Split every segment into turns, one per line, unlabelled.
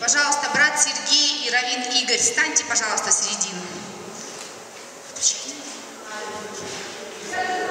Пожалуйста, брат Сергей и Равин Игорь, станьте, пожалуйста, в середину.
Издали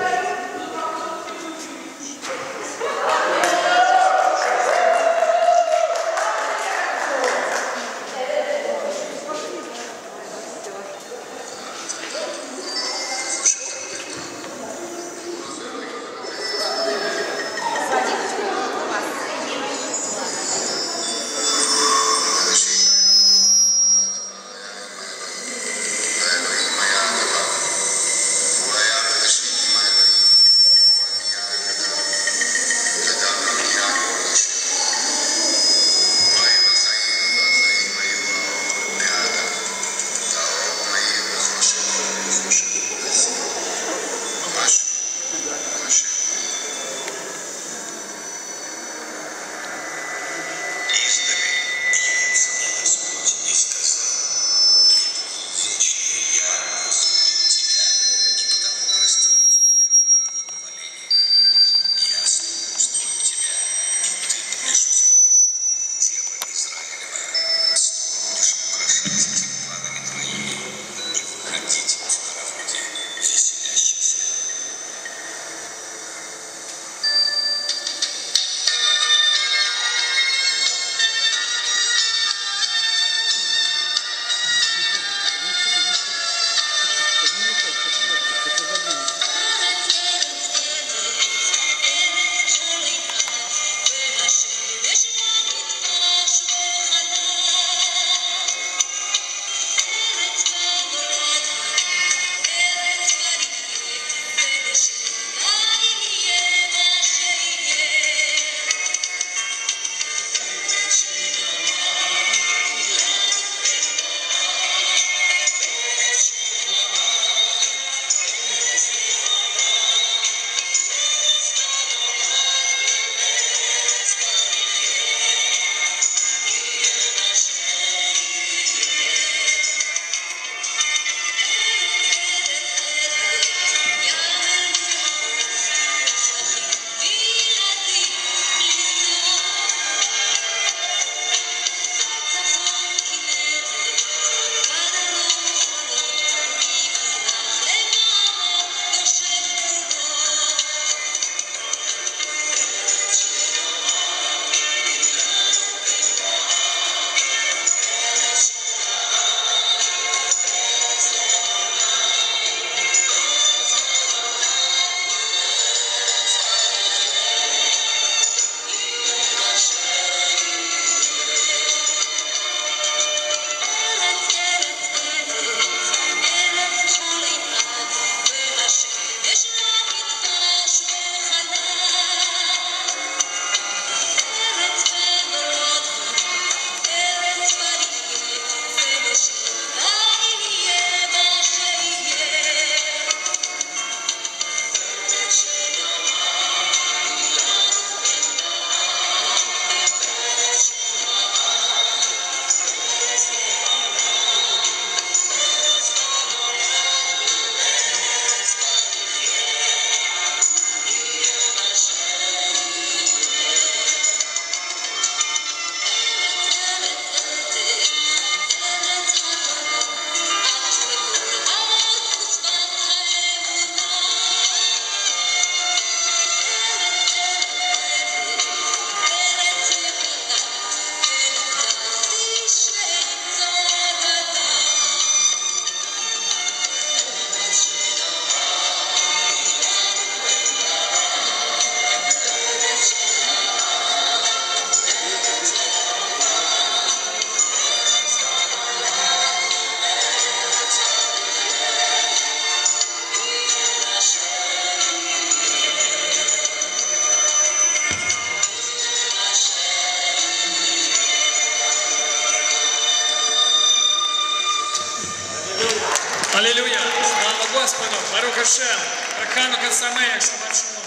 Раханука Самея Шабашну!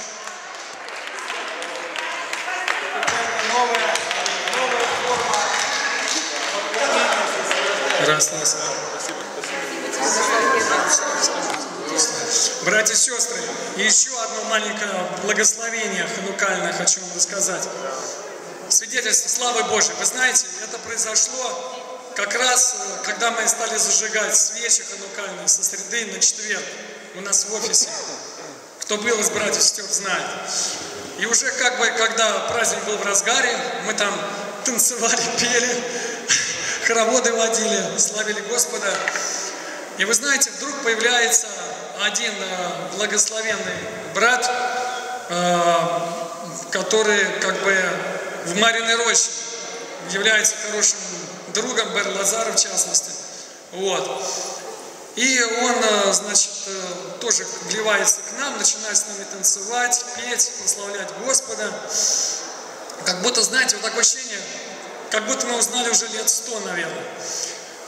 Раз, раз. Братья и сестры, еще одно маленькое благословение ханукальное хочу вам рассказать.
свидетельство славы Божьей. Вы знаете, это произошло как раз, э, когда мы стали зажигать свечи ханукальные со среды на четверг у нас в офисе. Кто был из братьев сестер, знает. И уже как бы, когда праздник был в разгаре, мы там танцевали, пели, хороводы водили, славили Господа. И вы знаете, вдруг появляется один э, благословенный брат, э, который как бы в Мариной роще является хорошим другом Бер Лазара в частности. Вот. И он, э, значит, тоже вливается нам, начинает с нами танцевать, петь, прославлять Господа. Как будто, знаете, вот такое ощущение, как будто мы узнали уже лет сто, наверное.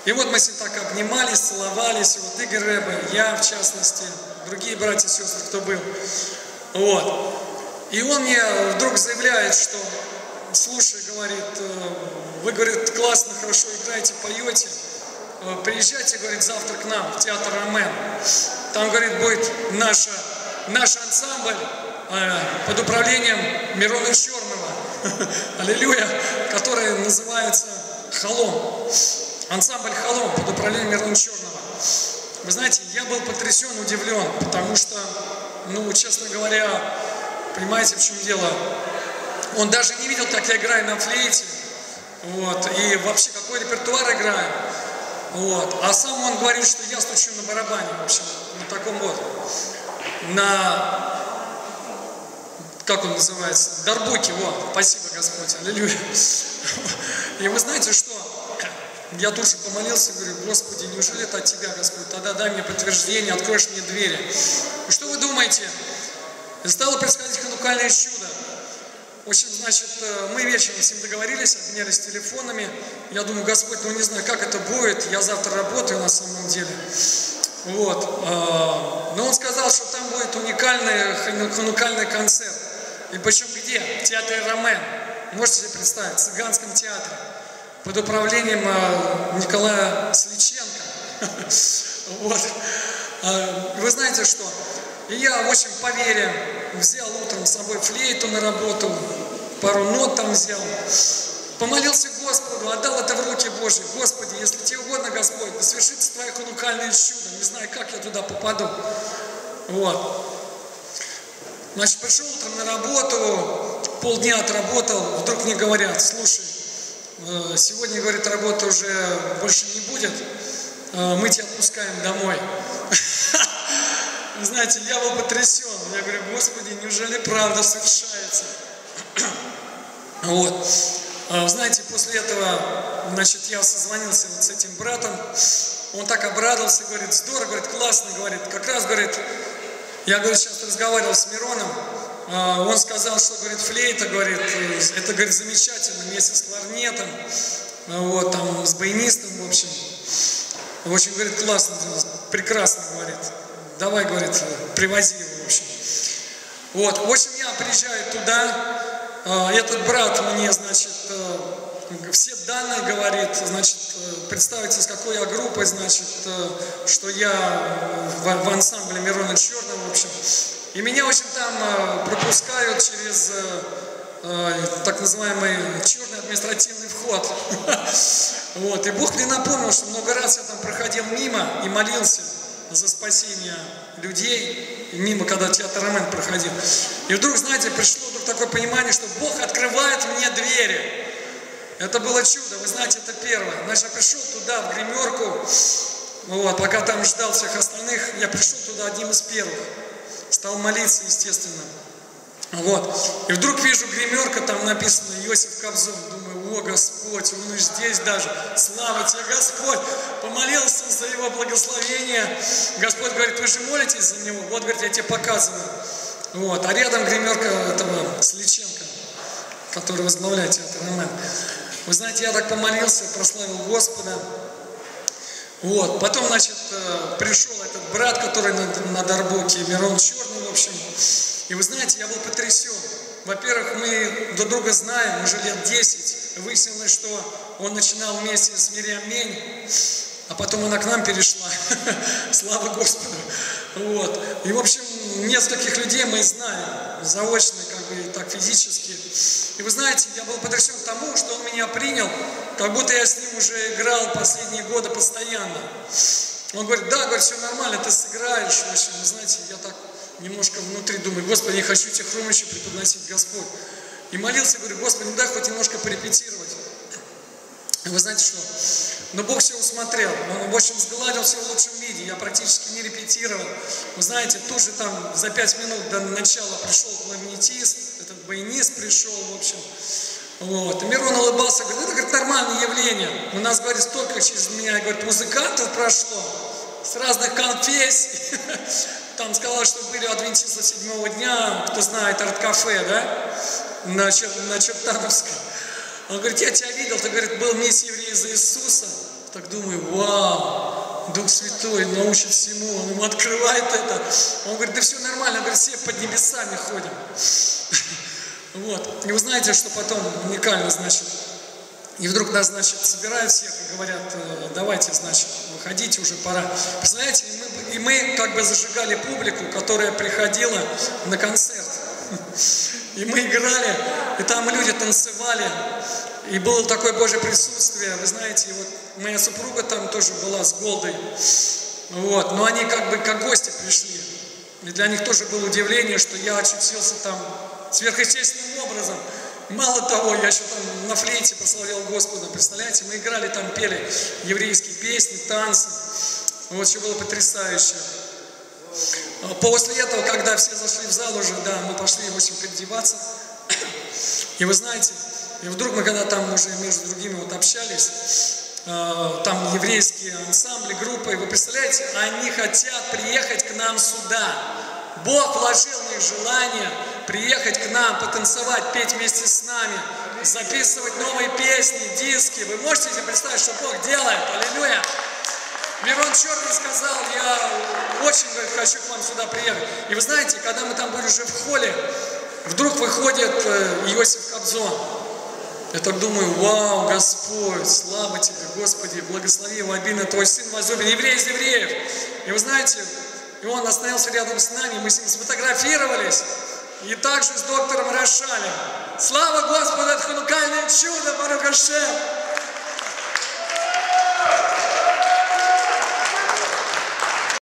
И вот мы с ним так обнимались, целовались, и вот Игорь Рэбе, я в частности, другие братья и сестры, кто был. Вот. И он мне вдруг заявляет, что, слушай, говорит, э, вы, говорит, классно, хорошо играете, поете, Э, приезжайте, говорит, завтра к нам в театр Ромен. Там, говорит, будет наша, наш ансамбль э, под управлением Мирона Черного, аллилуйя, который называется «Холом». Ансамбль «Холом» под управлением Мирона Черного. Вы знаете, я был потрясен, удивлен, потому что, ну, честно говоря, понимаете, в чем дело? Он даже не видел, как я играю на флейте, вот, и вообще какой репертуар играю. Вот. А сам он говорит, что я стучу на барабане, в общем, на таком вот, на, как он называется, дарбуке, вот, спасибо, Господь, аллилуйя. И вы знаете, что я тут же помолился, говорю, Господи, неужели это от Тебя, Господь? Тогда дай мне подтверждение, откроешь мне двери. И что вы думаете? Стало происходить ханукальное чудо. В общем, значит, э, мы вечером с ним договорились, обменялись телефонами. Я думаю, Господь, ну не знаю, как это будет, я завтра работаю на самом деле. Вот. Э, но он сказал, что там будет уникальный ханукальный концерт. И причем где? В театре Ромен. Можете себе представить, в цыганском театре. Под управлением э, Николая Сличенко. Вот. Вы знаете что? И я, общем, по вере взял утром с собой флейту на работу, пару нот там взял, помолился Господу, отдал это в руки Божьи. Господи, если тебе угодно, Господь, да свершится Твое уникальное чудо. Не знаю, как я туда попаду. Вот. Значит, пришел утром на работу, полдня отработал, вдруг мне говорят, слушай, э, сегодня, говорит, работы уже больше не будет, э, мы тебя отпускаем домой. Знаете, я был потрясен. Я говорю, Господи, неужели правда совершается? Вот. А, знаете, после этого, значит, я созвонился вот с этим братом. Он так обрадовался, говорит, здорово, говорит, классно, говорит. Как раз, говорит, я, говорит, сейчас разговаривал с Мироном. А, он сказал, что, говорит, флейта, говорит, это, говорит, замечательно, вместе с кларнетом, вот, там, с баянистом, в общем. В общем, говорит, классно, прекрасно, говорит давай, говорит, привози его, в общем. Вот, в общем, я приезжаю туда, а, этот брат мне, значит, э, все данные говорит, значит, э, представиться, с какой я группой, значит, э, что я в, в ансамбле Мирона Черного, в общем. И меня, в общем, там пропускают через так называемый черный административный вход. Вот. И Бог мне напомнил, что много раз я там проходил мимо и молился за спасение людей, мимо, когда театр Ромен проходил. И вдруг, знаете, пришло вдруг такое понимание, что Бог открывает мне двери. Это было чудо, вы знаете, это первое. Значит, я пришел туда, в гримерку, вот, пока там ждал всех остальных, я пришел туда одним из первых. Стал молиться, естественно. Вот. И вдруг вижу гримерка, там написано Иосиф Кобзон. О Господь, он и здесь даже. Слава тебе, Господь. Помолился за его благословение. Господь говорит, вы же молитесь за него? Вот, говорит, я тебе показываю. Вот. А рядом гримерка этого Сличенко, который возглавляет театр ММ. Вы знаете, я так помолился, прославил Господа. Вот. Потом, значит, э, пришел этот брат, который на, на Дарбуке, Мирон Черный, в общем. И вы знаете, я был потрясен. Во-первых, мы друг друга знаем уже лет 10. Выяснилось, что он начинал вместе с Мириам Мень, а потом она к нам перешла. Слава Господу. Вот. И, в общем, нескольких людей мы знаем, заочно, как бы, так физически. И вы знаете, я был потрясен тому, что он меня принял, как будто я с ним уже играл последние годы постоянно. Он говорит, да, говорит, все нормально, ты сыграешь. В общем, вы знаете, я так немножко внутри думаю, Господи, я хочу этих хрумыщей преподносить Господь. И молился, говорю, Господи, ну дай хоть немножко порепетировать. И вы знаете что? Но Бог все усмотрел. Он, в общем, сгладил все в лучшем виде. Я практически не репетировал. Вы знаете, тут же там за пять минут до начала пришел клавнетист, этот баянист пришел, в общем. Вот. И Мирон улыбался, говорит, это говорит, нормальное явление. У нас, говорит, столько через меня, говорит, музыкантов прошло, с разных конфессий. Там сказал, что были адвентисты седьмого дня, кто знает, арт-кафе, да, на, на Чертановской. Он говорит, я тебя видел, ты, говорит, был мисс еврей за Иисуса. Так думаю, вау, Дух Святой научит всему, Он ему открывает это. Он говорит, да все нормально, он говорит, все под небесами ходим. Вот. И вы знаете, что потом уникально, значит, и вдруг нас, значит, собирают всех и говорят, «Э, давайте, значит, выходите, уже пора. Представляете, и мы, и мы как бы зажигали публику, которая приходила на концерт. И мы играли, и там люди танцевали, и было такое Божье присутствие. Вы знаете, вот моя супруга там тоже была с Голдой. Вот, но они как бы как гости пришли. И для них тоже было удивление, что я очутился там сверхъестественным образом. Мало того, я еще там на флейте прославлял Господа, представляете, мы играли там, пели еврейские песни, танцы. Вот, все было потрясающе. А после этого, когда все зашли в зал уже, да, мы пошли, в общем, переодеваться. И вы знаете, и вдруг мы когда там уже между другими вот общались, э, там еврейские ансамбли, группы, вы представляете, они хотят приехать к нам сюда. Бог вложил в них желание приехать к нам, потанцевать, петь вместе с нами, записывать новые песни, диски. Вы можете себе представить, что Бог делает? Аллилуйя! Мирон Черный сказал, я очень говорит, хочу к вам сюда приехать. И вы знаете, когда мы там были уже в холле, вдруг выходит э, Иосиф Кобзон. Я так думаю, вау, Господь, слава Тебе, Господи, благослови его обильно, Твой Сын возлюбен, еврей из евреев. И вы знаете, и он остановился рядом с нами, мы с ним сфотографировались. И также с доктором Рошалем. Слава Господу, это ханукальное чудо, Барукашем!